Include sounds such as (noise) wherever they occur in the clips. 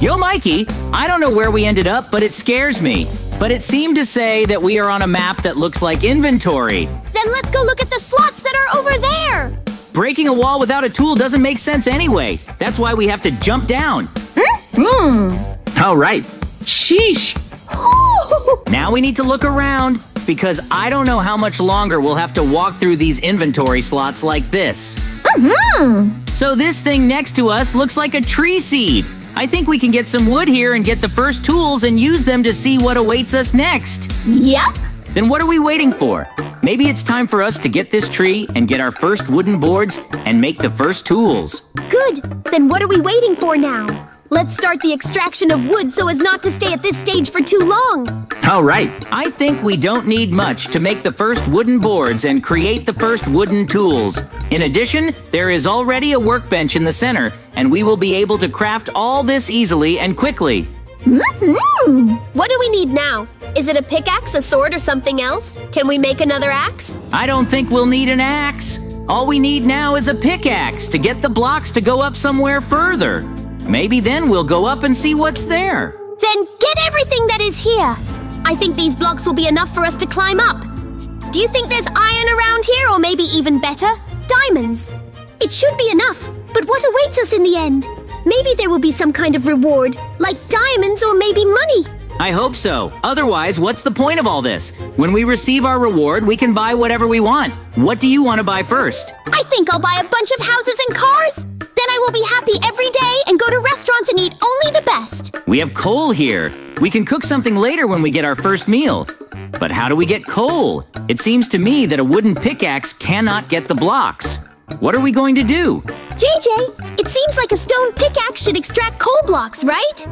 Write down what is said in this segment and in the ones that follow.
Yo, Mikey, I don't know where we ended up, but it scares me. But it seemed to say that we are on a map that looks like inventory. Then let's go look at the slots that are over there. Breaking a wall without a tool doesn't make sense anyway. That's why we have to jump down. Hmm. All right. Sheesh. (laughs) Now we need to look around because I don't know how much longer we'll have to walk through these inventory slots like this. Hmm. So this thing next to us looks like a tree seed. I think we can get some wood here and get the first tools and use them to see what awaits us next. Yep. Then what are we waiting for? Maybe it's time for us to get this tree and get our first wooden boards and make the first tools. Good. Then what are we waiting for now? Let's start the extraction of wood so as not to stay at this stage for too long. All right, I think we don't need much to make the first wooden boards and create the first wooden tools. In addition, there is already a workbench in the center, and we will be able to craft all this easily and quickly. Hmm. What do we need now? Is it a pickaxe, a sword, or something else? Can we make another axe? I don't think we'll need an axe. All we need now is a pickaxe to get the blocks to go up somewhere further. Maybe then we'll go up and see what's there. Then get everything that is here. I think these blocks will be enough for us to climb up. Do you think there's iron around here, or maybe even better, diamonds? It should be enough, but what awaits us in the end? Maybe there will be some kind of reward, like diamonds or maybe money. I hope so. Otherwise, what's the point of all this? When we receive our reward, we can buy whatever we want. What do you want to buy first? I think I'll buy a bunch of houses and cars. Then I will be happy every day and go to restaurants and eat only the best. We have coal here. We can cook something later when we get our first meal. But how do we get coal? It seems to me that a wooden pickaxe cannot get the blocks. What are we going to do? JJ, it seems like a stone pickaxe should extract coal blocks, right?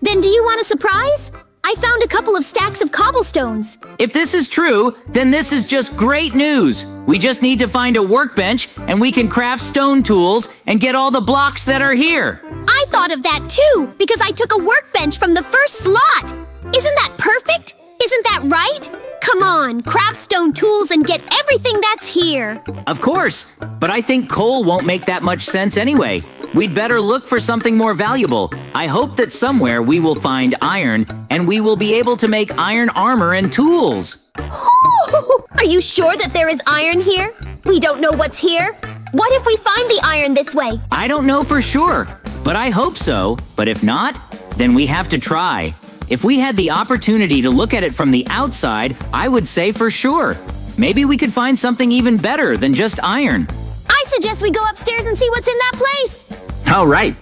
Then do you want a surprise? I found a couple of stacks of cobblestones. If this is true, then this is just great news. We just need to find a workbench and we can craft stone tools and get all the blocks that are here. I thought of that too, because I took a workbench from the first slot. Isn't that perfect? Isn't that right? Come on, craft stone tools and get everything that's here. Of course, but I think coal won't make that much sense anyway. We'd better look for something more valuable. I hope that somewhere we will find iron and we will be able to make iron armor and tools. Are you sure that there is iron here? We don't know what's here. What if we find the iron this way? I don't know for sure, but I hope so. But if not, then we have to try. If we had the opportunity to look at it from the outside, I would say for sure. Maybe we could find something even better than just iron. I suggest we go upstairs and see what's in that place. All right.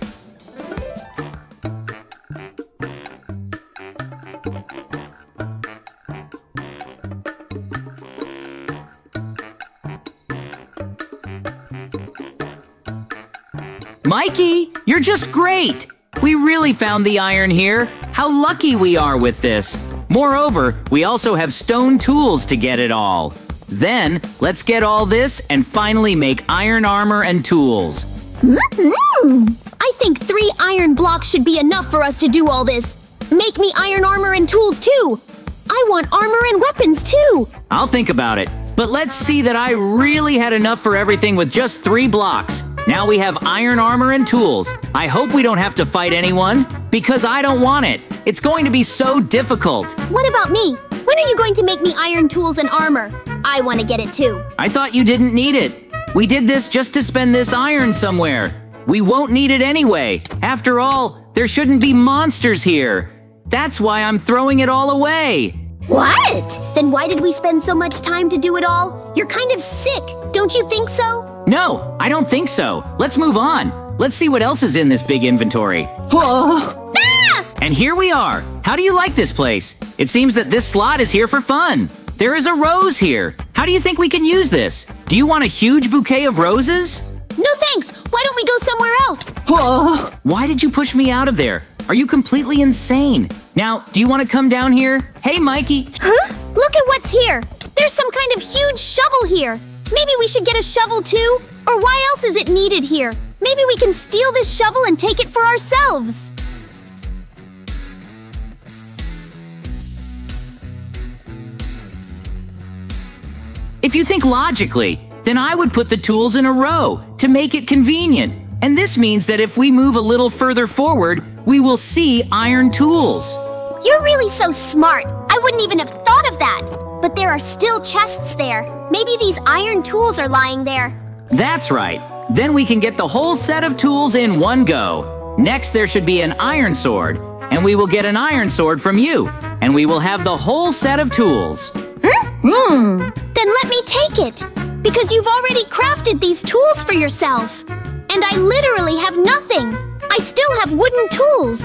Mikey, you're just great! We really found the iron here. How lucky we are with this. Moreover, we also have stone tools to get it all. Then, let's get all this and finally make iron armor and tools. Mm-hmm. I think three iron blocks should be enough for us to do all this. Make me iron armor and tools too. I want armor and weapons too. I'll think about it. But let's see that I really had enough for everything with just three blocks. Now we have iron armor and tools. I hope we don't have to fight anyone, because I don't want it. It's going to be so difficult. What about me? When are you going to make me iron tools and armor? I want to get it too. I thought you didn't need it. We did this just to spend this iron somewhere. We won't need it anyway. After all, there shouldn't be monsters here. That's why I'm throwing it all away. What? Then why did we spend so much time to do it all? You're kind of sick, don't you think so? No, I don't think so. Let's move on. Let's see what else is in this big inventory. Whoa! And here we are. How do you like this place? It seems that this slot is here for fun. There is a rose here. How do you think we can use this? Do you want a huge bouquet of roses? No thanks. Why don't we go somewhere else? Whoa! Why did you push me out of there? Are you completely insane? Now, do you want to come down here? Hey, Mikey. Huh? Look at what's here. There's some kind of huge shovel here. Maybe we should get a shovel too? Or why else is it needed here? Maybe we can steal this shovel and take it for ourselves. If you think logically, then I would put the tools in a row to make it convenient. And this means that if we move a little further forward, we will see iron tools. You're really so smart. I wouldn't even have thought of that. But there are still chests there. Maybe these iron tools are lying there. That's right. Then we can get the whole set of tools in one go. Next, there should be an iron sword, and we will get an iron sword from you, and we will have the whole set of tools. Hmm. Then let me take it. Because you've already crafted these tools for yourself. And I literally have nothing. I still have wooden tools.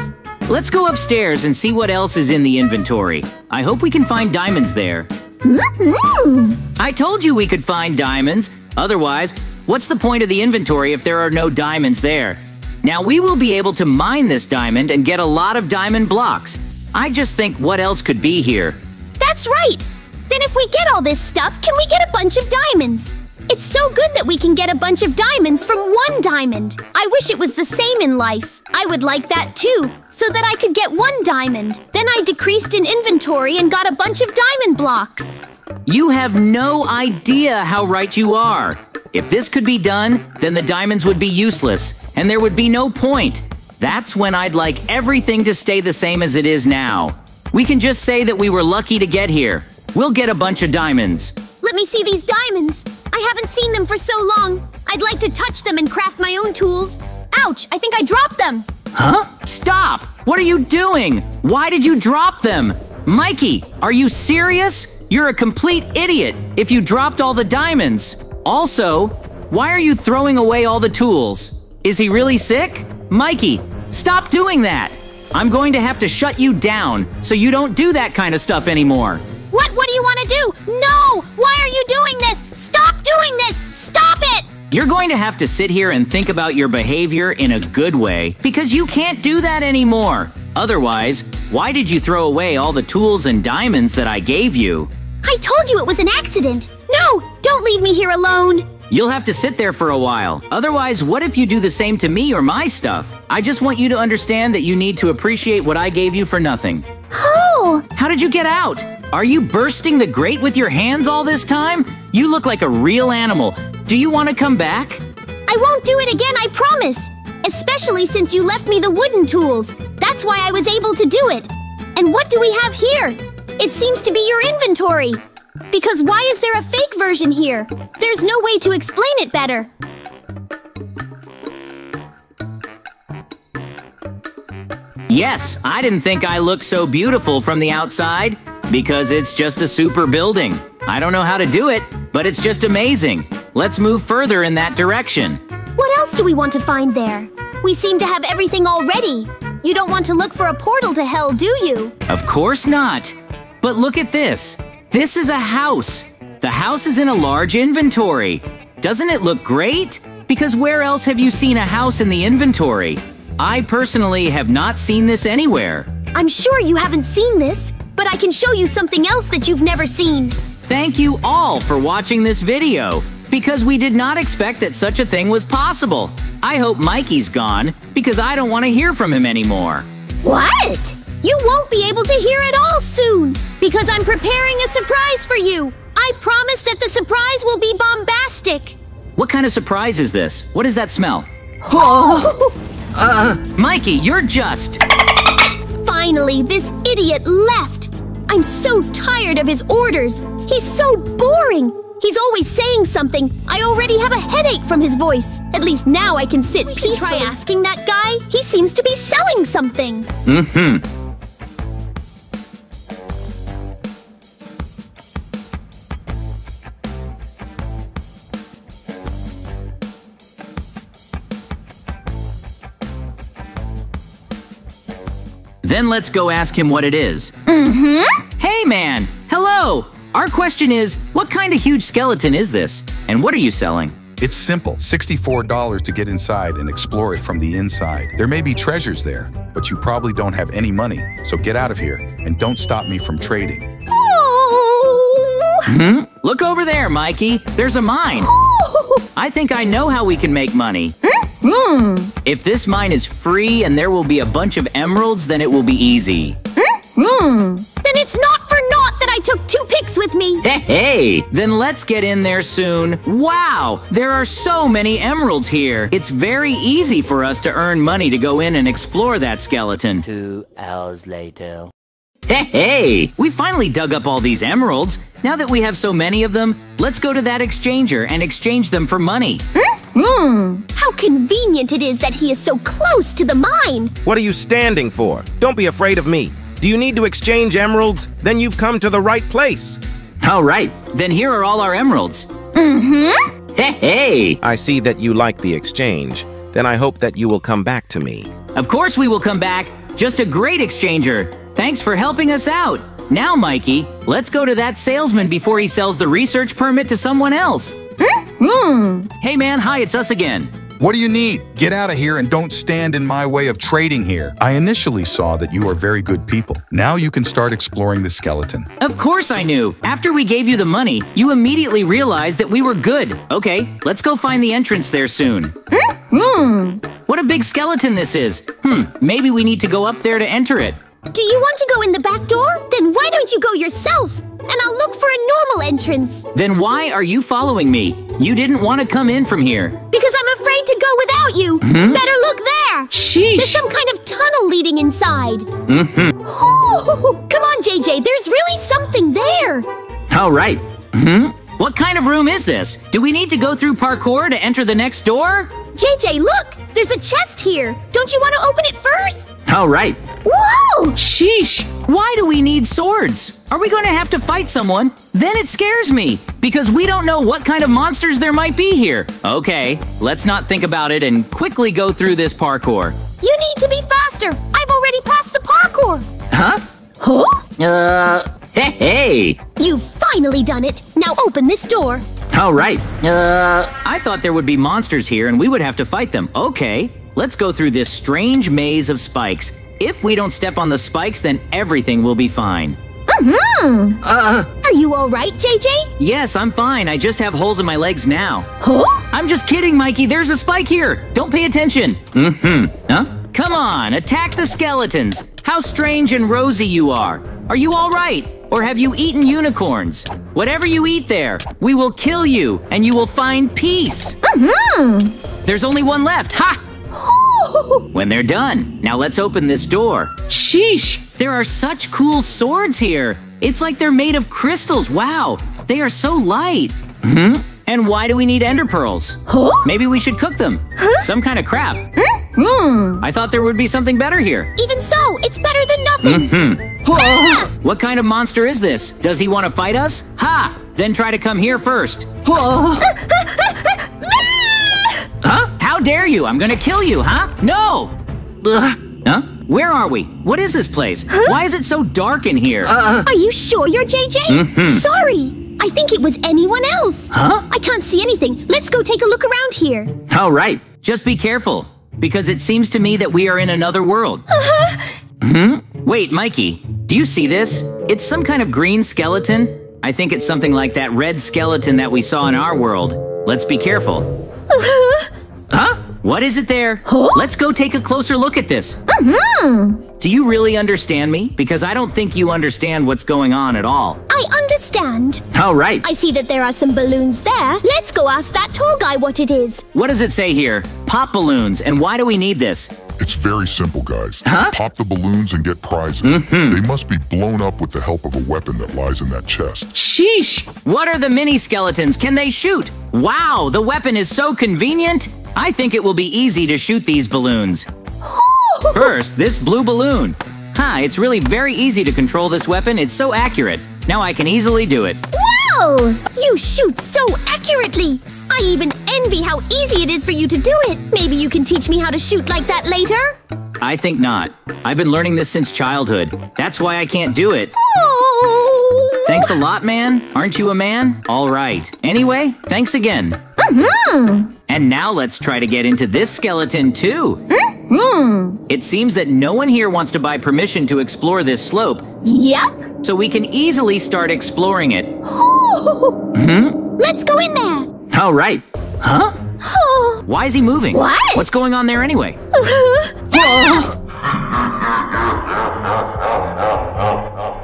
Let's go upstairs and see what else is in the inventory. I hope we can find diamonds there. Mm-hmm. I told you we could find diamonds. Otherwise, what's the point of the inventory if there are no diamonds there? Now we will be able to mine this diamond and get a lot of diamond blocks. I just think what else could be here? That's right. Then if we get all this stuff, can we get a bunch of diamonds? It's so good that we can get a bunch of diamonds from one diamond. I wish it was the same in life. I would like that too, so that I could get one diamond. Then I decreased in inventory and got a bunch of diamond blocks. You have no idea how right you are. If this could be done, then the diamonds would be useless, and there would be no point. That's when I'd like everything to stay the same as it is now. We can just say that we were lucky to get here. We'll get a bunch of diamonds. Let me see these diamonds. I haven't seen them for so long. I'd like to touch them and craft my own tools. Ouch, I think I dropped them. Huh? Stop! What are you doing? Why did you drop them? Mikey, are you serious? You're a complete idiot if you dropped all the diamonds. Also, why are you throwing away all the tools? Is he really sick? Mikey, stop doing that! I'm going to have to shut you down so you don't do that kind of stuff anymore. What? What do you want to do? No! Why are you doing this? Stop doing this! Stop it! You're going to have to sit here and think about your behavior in a good way because you can't do that anymore. Otherwise, why did you throw away all the tools and diamonds that I gave you? I told you it was an accident. No! Don't leave me here alone! You'll have to sit there for a while. Otherwise, what if you do the same to me or my stuff? I just want you to understand that you need to appreciate what I gave you for nothing. How did you get out? Are you bursting the grate with your hands all this time? You look like a real animal. Do you want to come back? I won't do it again, I promise! Especially since you left me the wooden tools. That's why I was able to do it. And what do we have here? It seems to be your inventory. Because why is there a fake version here? There's no way to explain it better. Yes, I didn't think I looked so beautiful from the outside because it's just a super building. I don't know how to do it, but it's just amazing. Let's move further in that direction. What else do we want to find there? We seem to have everything already. You don't want to look for a portal to hell, do you? Of course not. But look at this. This is a house. The house is in a large inventory. Doesn't it look great? Because where else have you seen a house in the inventory? I personally have not seen this anywhere. I'm sure you haven't seen this, but I can show you something else that you've never seen. Thank you all for watching this video, because we did not expect that such a thing was possible. I hope Mikey's gone, because I don't want to hear from him anymore. What? You won't be able to hear it all soon, because I'm preparing a surprise for you. I promise that the surprise will be bombastic. What kind of surprise is this? What does that smell? Oh! (laughs) (laughs) Uh, Mikey, you're just. Finally, this idiot left. I'm so tired of his orders. He's so boring. He's always saying something. I already have a headache from his voice. At least now I can sit we peacefully. Try asking that guy. He seems to be selling something. Mm-hmm. Then let's go ask him what it is. Mm-hmm. Hey, man! Hello! Our question is, what kind of huge skeleton is this? And what are you selling? It's simple. $64 to get inside and explore it from the inside. There may be treasures there, but you probably don't have any money. So get out of here and don't stop me from trading. Oh. Hmm? Look over there, Mikey. There's a mine. I think I know how we can make money. Mm. If this mine is free and there will be a bunch of emeralds, then it will be easy. Mm. Then it's not for naught that I took two picks with with me. Hey, hey, then let's get in there soon. Wow, there are so many emeralds here. It's very easy for us to earn money to go in and explore that skeleton. Two hours later. Hey, hey, we finally dug up all these emeralds. Now that we have so many of them, let's go to that exchanger and exchange them for money. Hmm. How convenient it is that he is so close to the mine. What are you standing for? Don't be afraid of me. Do you need to exchange emeralds? Then you've come to the right place. All right, then here are all our emeralds. Mm-hmm. Hey, hey, I see that you like the exchange. Then I hope that you will come back to me. of course we will come back. Just a great exchanger. Thanks for helping us out. Now, Mikey, let's go to that salesman before he sells the research permit to someone else. Hmm. Hey man, hi, it's us again. What do you need? Get out of here and don't stand in my way of trading here. I initially saw that you are very good people. Now you can start exploring the skeleton. Of course I knew. After we gave you the money, you immediately realized that we were good. Okay, let's go find the entrance there soon. Hmm. What a big skeleton this is. Hmm, maybe we need to go up there to enter it. Do you want to go in the back door? Then why don't you go yourself? And I'll look for a normal entrance. Then why are you following me? You didn't want to come in from here. Because I'm afraid to go without you. Hmm? Better look there. Sheesh. There's some kind of tunnel leading inside. Mm-hmm. Ooh, come on, JJ. There's really something there. All right. Hmm? What kind of room is this? Do we need to go through parkour to enter the next door? JJ, look. There's a chest here. Don't you want to open it first? All right. Whoa! Sheesh! Why do we need swords? Are we going to have to fight someone? Then it scares me, because we don't know what kind of monsters there might be here. Okay, let's not think about it and quickly go through this parkour. You need to be faster. I've already passed the parkour. Huh? Huh? Uh, hey, hey! You've finally done it. Now open this door. All right. Uh, I thought there would be monsters here and we would have to fight them. Okay, let's go through this strange maze of spikes. If we don't step on the spikes, then everything will be fine. Mm-hmm. Uh, Are you all right, JJ? yes, I'm fine. I just have holes in my legs now. Huh? I'm just kidding, Mikey. There's a spike here. Don't pay attention. Mm-hmm. Huh? Come on, attack the skeletons. How strange and rosy you are. Are you all right? Or have you eaten unicorns? Whatever you eat there, we will kill you and you will find peace. Mm-hmm. There's only one left. Ha! When they're done, now let's open this door. Sheesh! There are such cool swords here. It's like they're made of crystals. Wow, they are so light. Hmm? And why do we need ender pearls? Huh? Maybe we should cook them. Some kind of crap. Hmm. I thought there would be something better here. Even so, it's better than nothing. Hmm. What kind of monster is this? Does he want to fight us? Ha! Then try to come here first. Huh? How dare you? I'm gonna kill you, huh? No! Huh? Where are we? What is this place? Why is it so dark in here? Uh, uh. Are you sure you're JJ? Mm-hmm. Sorry. I think it was anyone else. Huh? I can't see anything. Let's go take a look around here. All right, just be careful, because it seems to me that we are in another world. Huh? Hmm? Wait, Mikey, do you see this? It's some kind of green skeleton. I think it's something like that red skeleton that we saw in our world. Let's be careful. Uh-huh. Huh? What is it there? Let's go take a closer look at this. Mm-hmm. Do you really understand me? Because I don't think you understand what's going on at all. I understand. All right. I see that there are some balloons there. Let's go ask that tall guy what it is. What does it say here? Pop balloons, and why do we need this? It's very simple, guys. Huh? Pop the balloons and get prizes. They must be blown up with the help of a weapon that lies in that chest. Sheesh! What are the mini skeletons? Can they shoot? Wow, the weapon is so convenient! I think it will be easy to shoot these balloons. (laughs) First, this blue balloon. Huh, it's really very easy to control this weapon. It's so accurate. Now I can easily do it. Whoa! You shoot so accurately. I even envy how easy it is for you to do it. Maybe you can teach me how to shoot like that later? I think not. I've been learning this since childhood. That's why I can't do it. Oh. Thanks a lot, man. Aren't you a man? All right. Anyway, thanks again. Mm-hmm. And now let's try to get into this skeleton too. Hmm. It seems that no one here wants to buy permission to explore this slope, Yep. so we can easily start exploring it. Hmm? Let's go in there. All right. Huh? Oh. (gasps) Why is he moving? What? What's going on there anyway? (laughs) Are (laughs)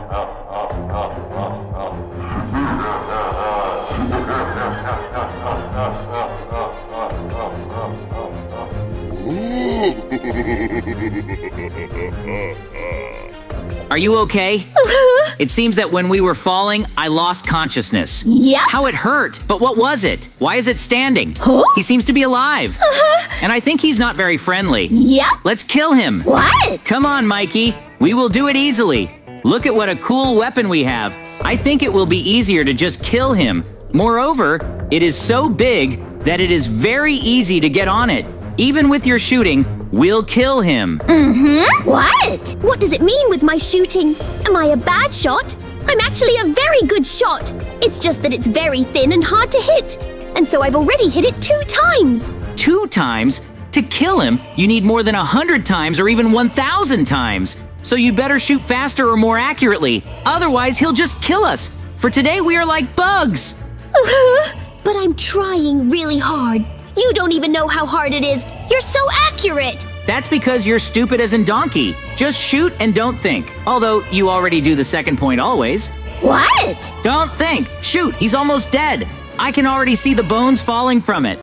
you okay? Uh-huh. It seems that when we were falling, I lost consciousness. Yep. How it hurt. But what was it? Why is it standing? He seems to be alive. Uh-huh. And I think he's not very friendly. Yep. Let's kill him. What? Come on, Mikey. We will do it easily. Look at what a cool weapon we have. I think it will be easier to just kill him. Moreover, it is so big that it is very easy to get on it. Even with your shooting, we'll kill him. Mhm. What? What does it mean with my shooting? Am I a bad shot? I'm actually a very good shot. It's just that it's very thin and hard to hit. And so I've already hit it two times. Two times? To kill him, you need more than a hundred times or even 1,000 times. So you better shoot faster or more accurately. Otherwise, he'll just kill us. For today, we are like bugs. (laughs) but I'm trying really hard. You don't even know how hard it is. You're so accurate. That's because you're stupid as in donkey. Just shoot and don't think. Although you already do the second point always. What? Don't think. Shoot, he's almost dead. I can already see the bones falling from it.